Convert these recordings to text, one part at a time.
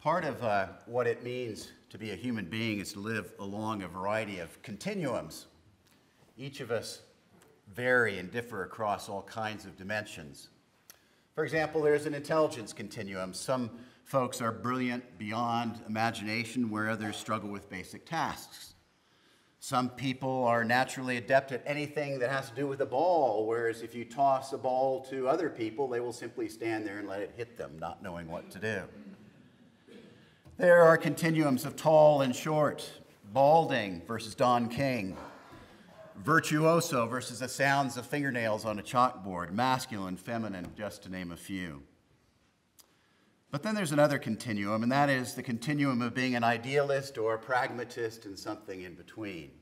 Part of uh, what it means to be a human being is to live along a variety of continuums. Each of us vary and differ across all kinds of dimensions. For example, there's an intelligence continuum. Some folks are brilliant beyond imagination, where others struggle with basic tasks. Some people are naturally adept at anything that has to do with a ball, whereas if you toss a ball to other people, they will simply stand there and let it hit them, not knowing what to do. There are continuums of tall and short, balding versus Don King, virtuoso versus the sounds of fingernails on a chalkboard, masculine, feminine, just to name a few. But then there's another continuum, and that is the continuum of being an idealist or a pragmatist and something in between.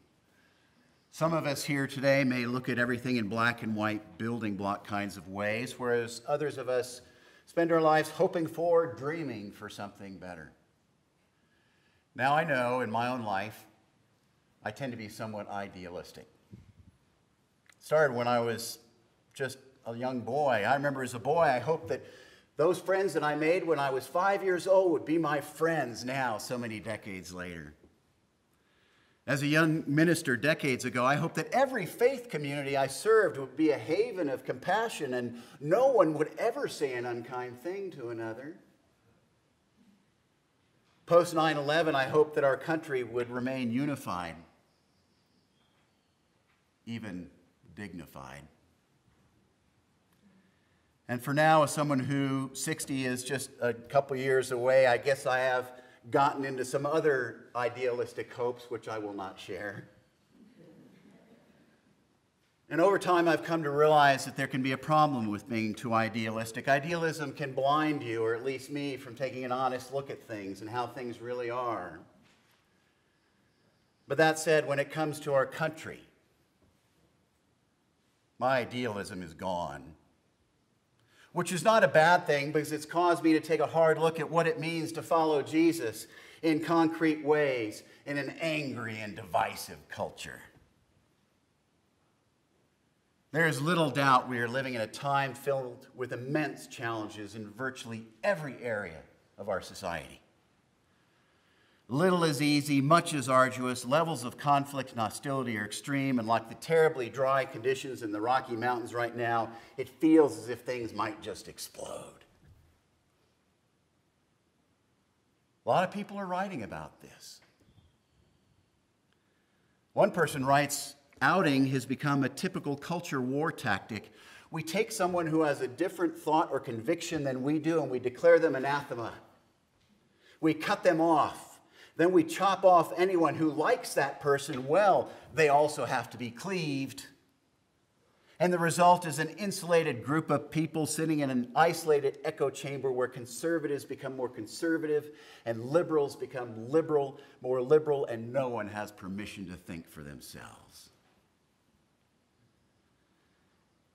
Some of us here today may look at everything in black and white building block kinds of ways, whereas others of us spend our lives hoping for, dreaming for something better. Now, I know in my own life, I tend to be somewhat idealistic. Started when I was just a young boy. I remember as a boy, I hoped that those friends that I made when I was five years old would be my friends now, so many decades later. As a young minister decades ago, I hoped that every faith community I served would be a haven of compassion and no one would ever say an unkind thing to another. Post 9 11, I hope that our country would remain unified, even dignified. And for now, as someone who 60 is just a couple years away, I guess I have gotten into some other idealistic hopes, which I will not share. And over time, I've come to realize that there can be a problem with being too idealistic. Idealism can blind you, or at least me, from taking an honest look at things and how things really are. But that said, when it comes to our country, my idealism is gone. Which is not a bad thing because it's caused me to take a hard look at what it means to follow Jesus in concrete ways in an angry and divisive culture. There is little doubt we are living in a time filled with immense challenges in virtually every area of our society. Little is easy, much is arduous, levels of conflict and hostility are extreme, and like the terribly dry conditions in the Rocky Mountains right now, it feels as if things might just explode. A lot of people are writing about this. One person writes, outing has become a typical culture war tactic. We take someone who has a different thought or conviction than we do and we declare them anathema. We cut them off. Then we chop off anyone who likes that person well. They also have to be cleaved. And the result is an insulated group of people sitting in an isolated echo chamber where conservatives become more conservative and liberals become liberal, more liberal, and no one has permission to think for themselves.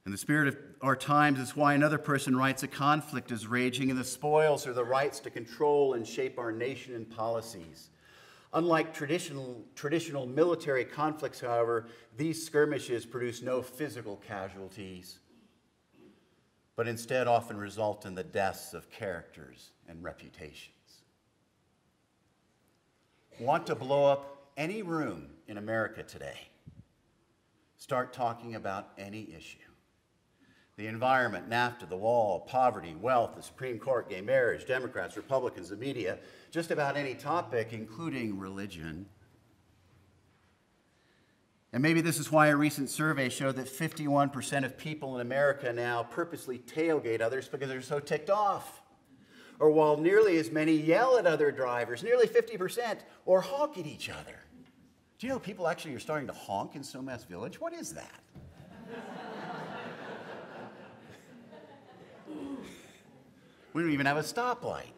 In the spirit of our times, is why another person writes a conflict is raging, and the spoils are the rights to control and shape our nation and policies. Unlike traditional, traditional military conflicts, however, these skirmishes produce no physical casualties, but instead often result in the deaths of characters and reputations. Want to blow up any room in America today? Start talking about any issue the environment, NAFTA, the wall, poverty, wealth, the Supreme Court, gay marriage, Democrats, Republicans, the media, just about any topic, including religion. And maybe this is why a recent survey showed that 51% of people in America now purposely tailgate others because they're so ticked off. Or while nearly as many yell at other drivers, nearly 50%, or honk at each other. Do you know people actually are starting to honk in Snowmass Village? What is that? We don't even have a stoplight.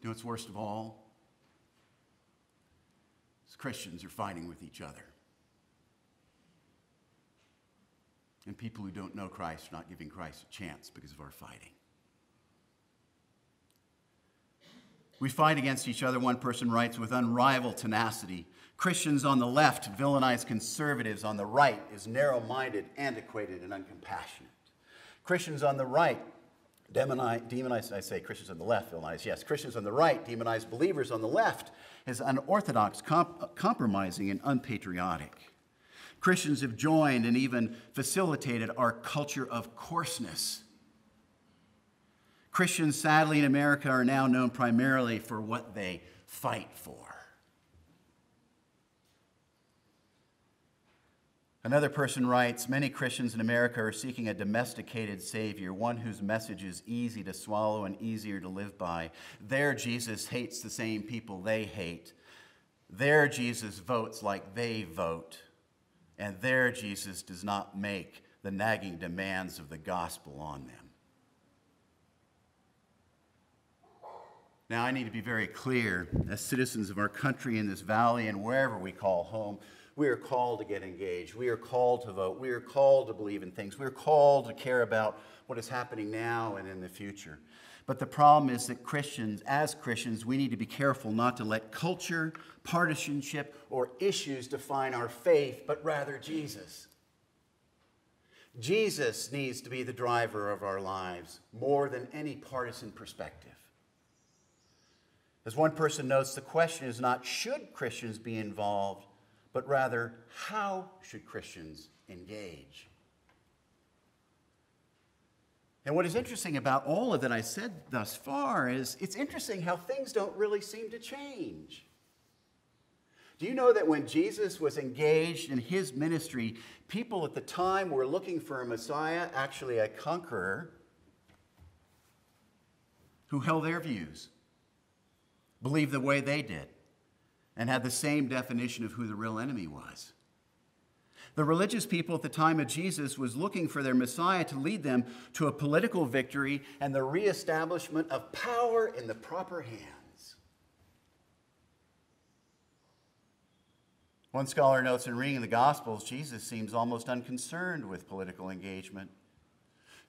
You know what's worst of all? Is Christians are fighting with each other. And people who don't know Christ are not giving Christ a chance because of our fighting. We fight against each other, one person writes, with unrivaled tenacity. Christians on the left villainize conservatives on the right as narrow minded, antiquated, and uncompassionate. Christians on the right demonize, demonize, I say Christians on the left villainize, yes, Christians on the right demonize believers on the left as unorthodox, comp- compromising, and unpatriotic. Christians have joined and even facilitated our culture of coarseness Christians, sadly, in America are now known primarily for what they fight for. Another person writes Many Christians in America are seeking a domesticated Savior, one whose message is easy to swallow and easier to live by. Their Jesus hates the same people they hate. Their Jesus votes like they vote. And their Jesus does not make the nagging demands of the gospel on them. Now, I need to be very clear as citizens of our country in this valley and wherever we call home, we are called to get engaged. We are called to vote. We are called to believe in things. We are called to care about what is happening now and in the future. But the problem is that Christians, as Christians, we need to be careful not to let culture, partisanship, or issues define our faith, but rather Jesus. Jesus needs to be the driver of our lives more than any partisan perspective. As one person notes, the question is not should Christians be involved, but rather how should Christians engage? And what is interesting about all of that I said thus far is it's interesting how things don't really seem to change. Do you know that when Jesus was engaged in his ministry, people at the time were looking for a Messiah, actually a conqueror, who held their views? Believed the way they did and had the same definition of who the real enemy was. The religious people at the time of Jesus was looking for their Messiah to lead them to a political victory and the reestablishment of power in the proper hands. One scholar notes in reading the Gospels, Jesus seems almost unconcerned with political engagement.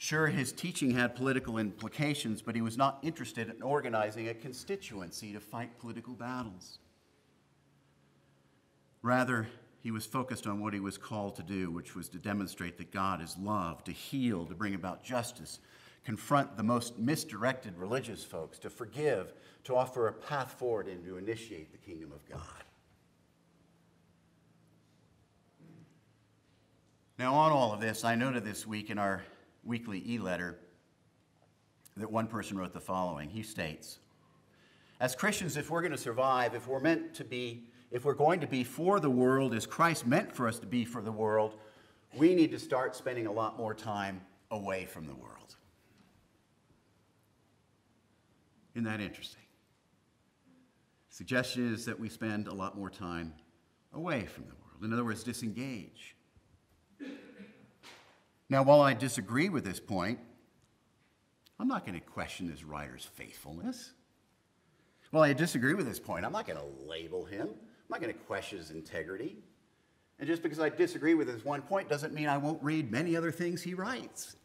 Sure, his teaching had political implications, but he was not interested in organizing a constituency to fight political battles. Rather, he was focused on what he was called to do, which was to demonstrate that God is love, to heal, to bring about justice, confront the most misdirected religious folks, to forgive, to offer a path forward, and to initiate the kingdom of God. Now, on all of this, I noted this week in our weekly e letter that one person wrote the following. He states As Christians, if we're going to survive, if we're meant to be, if we're going to be for the world as Christ meant for us to be for the world, we need to start spending a lot more time away from the world. Isn't that interesting? Suggestion is that we spend a lot more time away from the world. In other words, disengage. Now, while I disagree with this point, I'm not going to question this writer's faithfulness. While I disagree with this point, I'm not going to label him. I'm not going to question his integrity. And just because I disagree with his one point doesn't mean I won't read many other things he writes.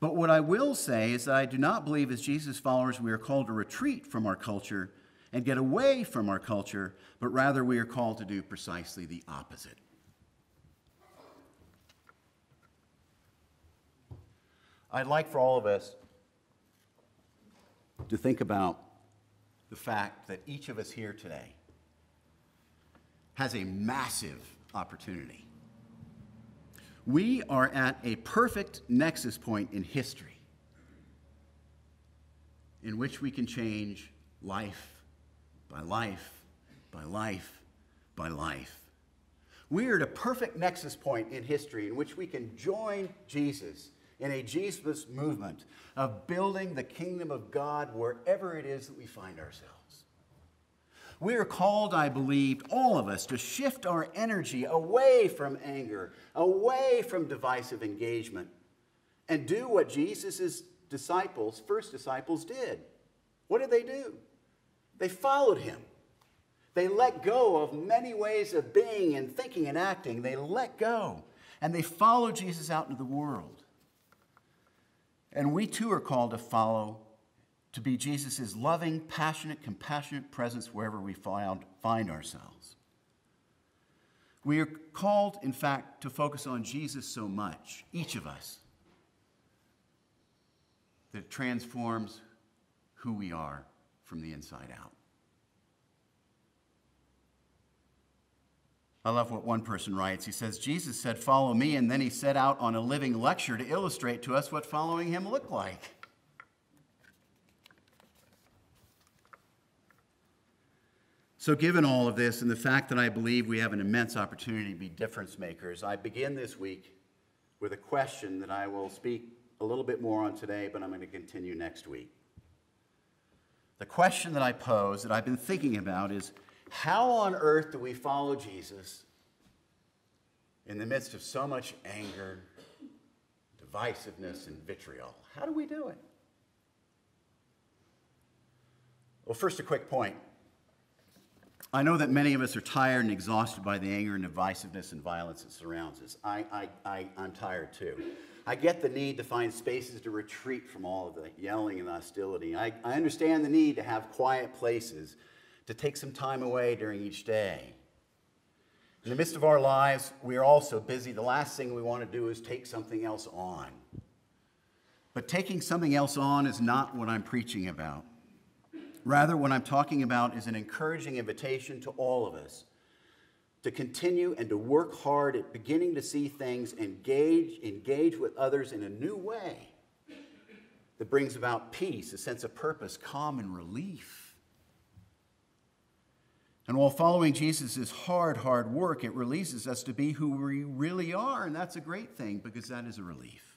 But what I will say is that I do not believe as Jesus followers we are called to retreat from our culture and get away from our culture, but rather we are called to do precisely the opposite. I'd like for all of us to think about the fact that each of us here today has a massive opportunity. We are at a perfect nexus point in history in which we can change life by life by life by life. We are at a perfect nexus point in history in which we can join Jesus in a Jesus movement of building the kingdom of God wherever it is that we find ourselves. We are called, I believe, all of us, to shift our energy away from anger, away from divisive engagement, and do what Jesus' disciples, first disciples, did. What did they do? They followed him. They let go of many ways of being and thinking and acting. They let go. And they followed Jesus out into the world. And we too are called to follow, to be Jesus' loving, passionate, compassionate presence wherever we find, ourselves. We are called, in fact, to focus on Jesus so much, each of us, that it transforms who we are from the inside out. I love what one person writes. He says, Jesus said, Follow me, and then he set out on a living lecture to illustrate to us what following him looked like. So, given all of this and the fact that I believe we have an immense opportunity to be difference makers, I begin this week with a question that I will speak a little bit more on today, but I'm going to continue next week. The question that I pose, that I've been thinking about, is how on earth do we follow Jesus in the midst of so much anger, divisiveness, and vitriol? How do we do it? Well, first, a quick point. I know that many of us are tired and exhausted by the anger and divisiveness and violence that surrounds us. I, I, I, I'm tired too. I get the need to find spaces to retreat from all of the yelling and hostility. I, I understand the need to have quiet places, to take some time away during each day. In the midst of our lives, we are all so busy, the last thing we want to do is take something else on. But taking something else on is not what I'm preaching about. Rather, what I'm talking about is an encouraging invitation to all of us to continue and to work hard at beginning to see things, engage, engage with others in a new way that brings about peace, a sense of purpose, calm, and relief. And while following Jesus is hard, hard work, it releases us to be who we really are, and that's a great thing because that is a relief.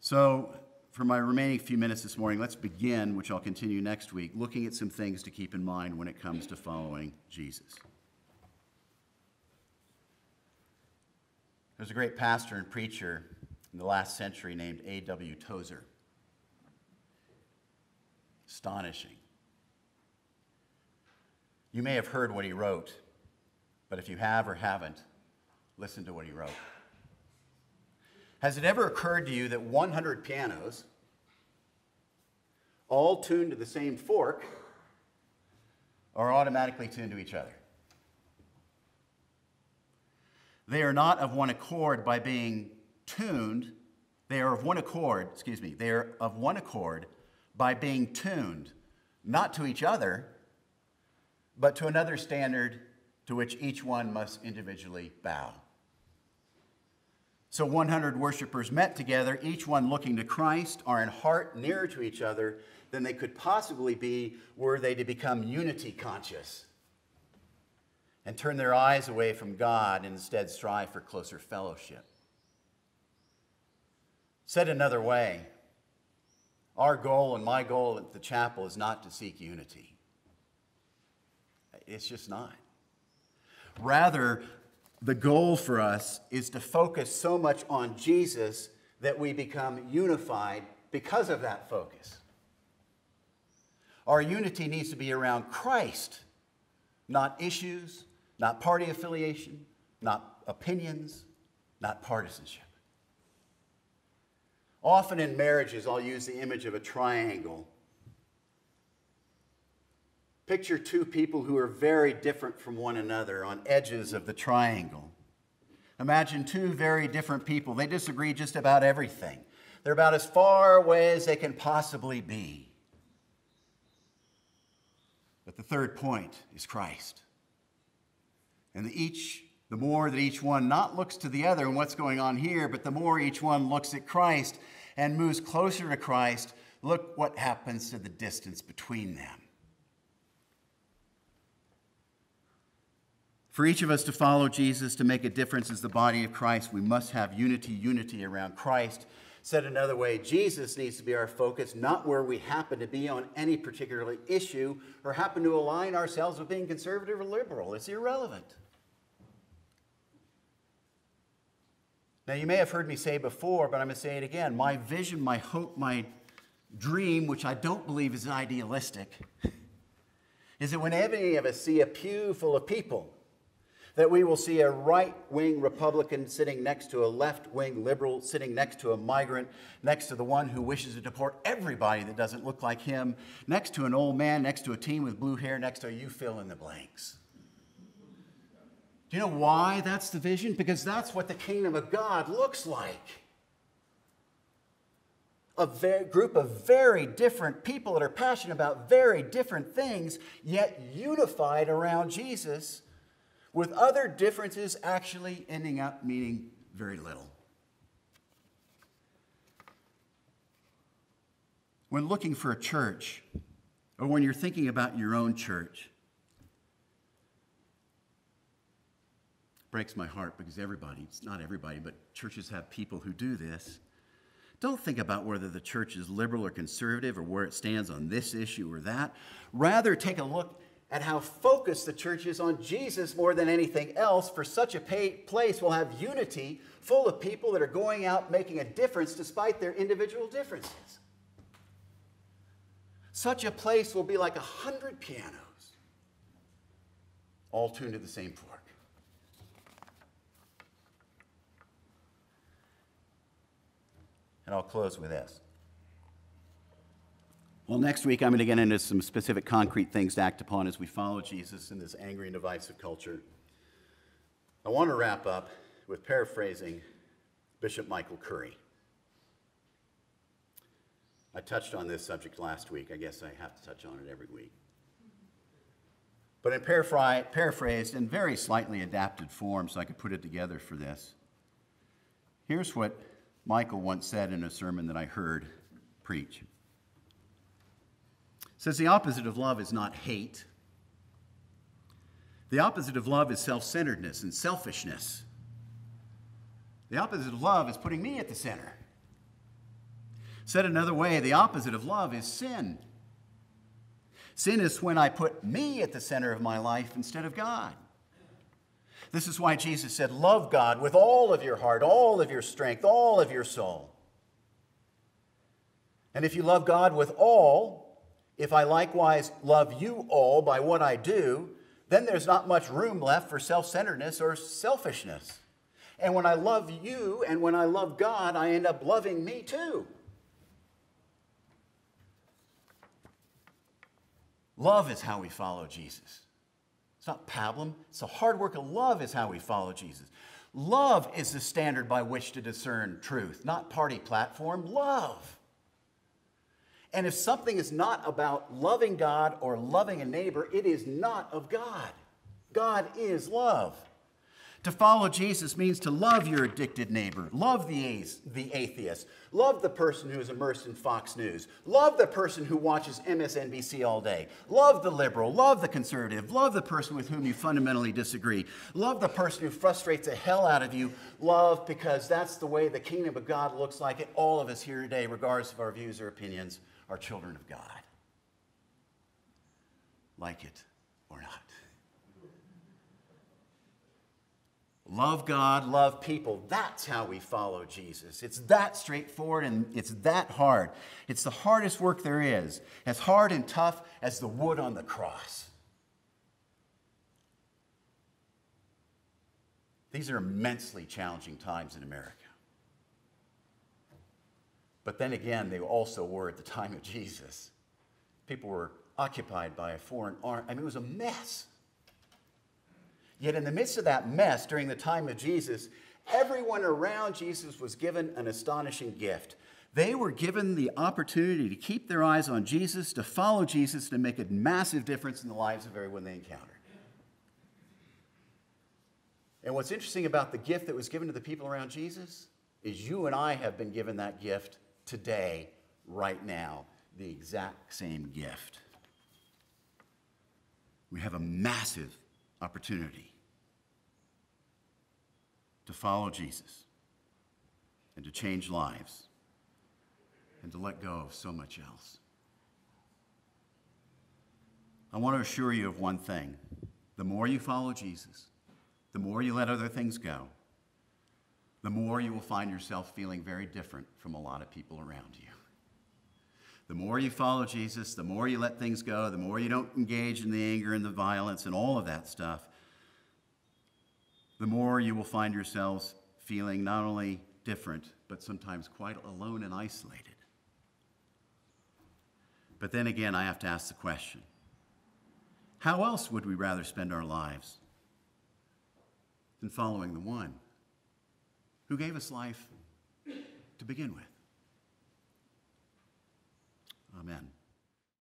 So, for my remaining few minutes this morning, let's begin, which I'll continue next week, looking at some things to keep in mind when it comes to following Jesus. There's a great pastor and preacher in the last century named A.W. Tozer. Astonishing. You may have heard what he wrote, but if you have or haven't, listen to what he wrote. Has it ever occurred to you that 100 pianos, all tuned to the same fork, are automatically tuned to each other? They are not of one accord by being tuned. They are of one accord, excuse me, they are of one accord by being tuned, not to each other, but to another standard to which each one must individually bow. So 100 worshipers met together, each one looking to Christ, are in heart nearer to each other than they could possibly be were they to become unity conscious and turn their eyes away from God and instead strive for closer fellowship. Said another way, our goal and my goal at the chapel is not to seek unity. It's just not. Rather, the goal for us is to focus so much on Jesus that we become unified because of that focus. Our unity needs to be around Christ, not issues, not party affiliation, not opinions, not partisanship. Often in marriages, I'll use the image of a triangle Picture two people who are very different from one another on edges of the triangle. Imagine two very different people. They disagree just about everything. They're about as far away as they can possibly be. But the third point is Christ. And the each the more that each one not looks to the other and what's going on here, but the more each one looks at Christ and moves closer to Christ, look what happens to the distance between them. For each of us to follow Jesus, to make a difference as the body of Christ, we must have unity, unity around Christ. Said another way, Jesus needs to be our focus, not where we happen to be on any particular issue or happen to align ourselves with being conservative or liberal. It's irrelevant. Now, you may have heard me say before, but I'm going to say it again. My vision, my hope, my dream, which I don't believe is idealistic, is that when any of us see a pew full of people that we will see a right wing Republican sitting next to a left wing liberal, sitting next to a migrant, next to the one who wishes to deport everybody that doesn't look like him, next to an old man, next to a teen with blue hair, next to you fill in the blanks. Do you know why that's the vision? Because that's what the kingdom of God looks like. A very, group of very different people that are passionate about very different things, yet unified around Jesus with other differences actually ending up meaning very little. When looking for a church, or when you're thinking about your own church, breaks my heart because everybody, it's not everybody, but churches have people who do this. Don't think about whether the church is liberal or conservative or where it stands on this issue or that. Rather, take a look at how focused the church is on Jesus more than anything else, for such a place will have unity full of people that are going out making a difference despite their individual differences. Such a place will be like a hundred pianos, all tuned to the same fork. And I'll close with this. Well, next week I'm going to get into some specific concrete things to act upon as we follow Jesus in this angry and divisive culture. I want to wrap up with paraphrasing Bishop Michael Curry. I touched on this subject last week. I guess I have to touch on it every week. But in paraphrased and very slightly adapted form, so I could put it together for this. Here's what Michael once said in a sermon that I heard preach says the opposite of love is not hate. The opposite of love is self centeredness and selfishness. The opposite of love is putting me at the center. Said another way, the opposite of love is sin. Sin is when I put me at the center of my life instead of God. This is why Jesus said, Love God with all of your heart, all of your strength, all of your soul. And if you love God with all, if I likewise love you all by what I do, then there's not much room left for self centeredness or selfishness. And when I love you and when I love God, I end up loving me too. Love is how we follow Jesus. It's not pablum, it's the hard work of love is how we follow Jesus. Love is the standard by which to discern truth, not party platform. Love. And if something is not about loving God or loving a neighbor, it is not of God. God is love. To follow Jesus means to love your addicted neighbor, love the, the atheist, love the person who is immersed in Fox News, love the person who watches MSNBC all day, love the liberal, love the conservative, love the person with whom you fundamentally disagree, love the person who frustrates the hell out of you, love because that's the way the kingdom of God looks like it, all of us here today, regardless of our views or opinions are children of God. Like it or not. Love God, love people. That's how we follow Jesus. It's that straightforward and it's that hard. It's the hardest work there is, as hard and tough as the wood on the cross. These are immensely challenging times in America. But then again, they also were at the time of Jesus. People were occupied by a foreign army. I mean, it was a mess. Yet, in the midst of that mess, during the time of Jesus, everyone around Jesus was given an astonishing gift. They were given the opportunity to keep their eyes on Jesus, to follow Jesus, to make a massive difference in the lives of everyone they encountered. And what's interesting about the gift that was given to the people around Jesus is you and I have been given that gift today, right now, the exact same gift. We have a massive opportunity to follow Jesus and to change lives and to let go of so much else. I want to assure you of one thing the more you follow Jesus, the more you let other things go, the more you will find yourself feeling very different from a lot of people around you. The more you follow Jesus, the more you let things go, the more you don't engage in the anger and the violence and all of that stuff, the more you will find yourselves feeling not only different, but sometimes quite alone and isolated. But then again, I have to ask the question how else would we rather spend our lives than following the one who gave us life to begin with. Amen.